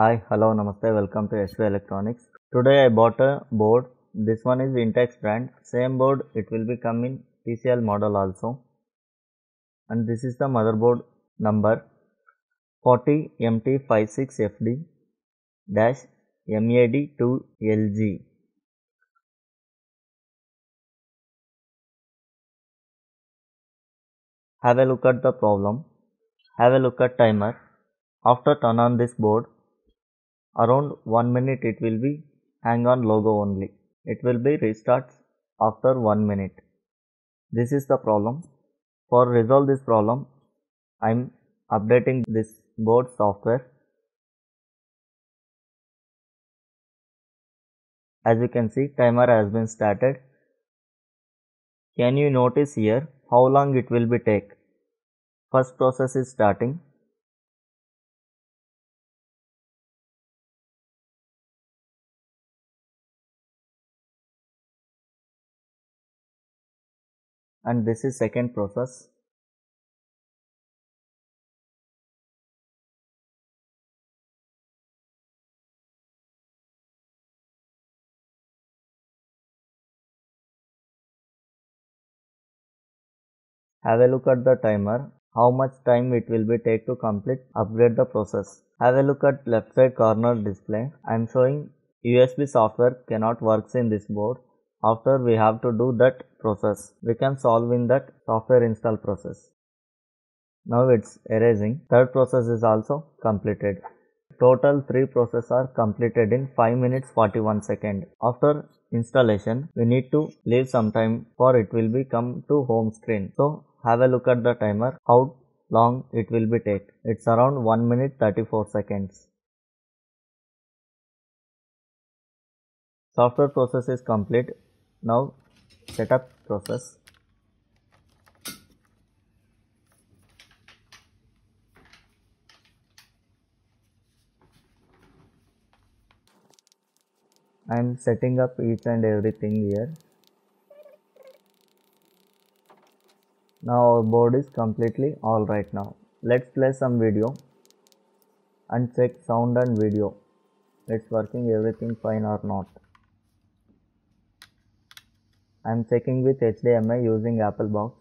Hi, hello, namaste, welcome to SV Electronics. Today I bought a board. This one is Intex brand. Same board, it will be come in TCL model also. And this is the motherboard number 40MT56FD dash MAD2LG. Have a look at the problem. Have a look at timer. After turn on this board, around 1 minute it will be hang on logo only. It will be restarts after 1 minute. This is the problem. For resolve this problem, I am updating this board software. As you can see, timer has been started. Can you notice here how long it will be take? First process is starting. And this is second process. Have a look at the timer. How much time it will be take to complete upgrade the process. Have a look at left side corner display. I am showing usb software cannot works in this board after we have to do that process we can solve in that software install process. Now it's erasing. Third process is also completed. Total three processes are completed in 5 minutes 41 second. After installation we need to leave some time for it will be come to home screen. So have a look at the timer how long it will be take. It's around 1 minute 34 seconds. Software process is complete now setup process. I am setting up each and everything here. Now our board is completely all right now. Let's play some video and check sound and video. It's working everything fine or not I am checking with HDMI using Apple box.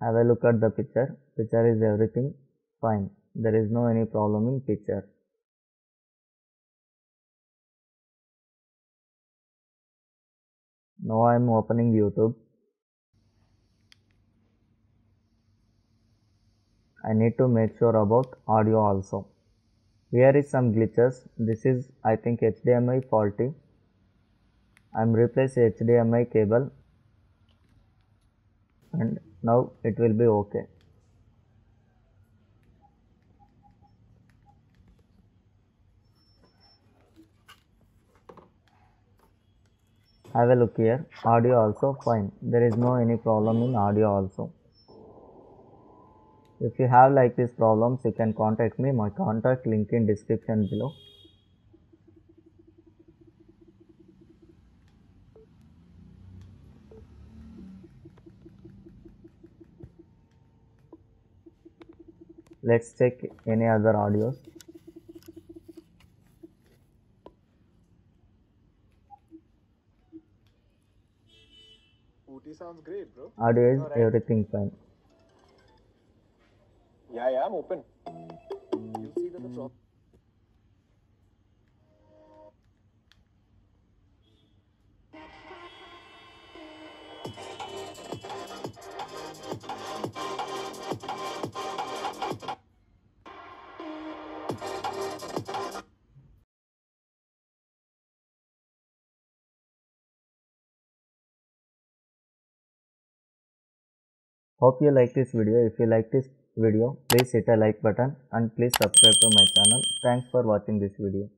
Have a look at the picture. Picture is everything fine. There is no any problem in picture. Now I am opening YouTube. I need to make sure about audio also. Here is some glitches. This is I think HDMI faulty. I am replace HDMI cable and now it will be okay. Have a look here. Audio also fine. There is no any problem in audio also. If you have like these problems, you can contact me. My contact link in description below. Let's check any other audios. Ooty sounds great, bro. Audio is Alright. everything fine. Yeah, yeah, I'm open. You'll see that the problem. Hope you like this video. If you like this video, please hit a like button and please subscribe to my channel. Thanks for watching this video.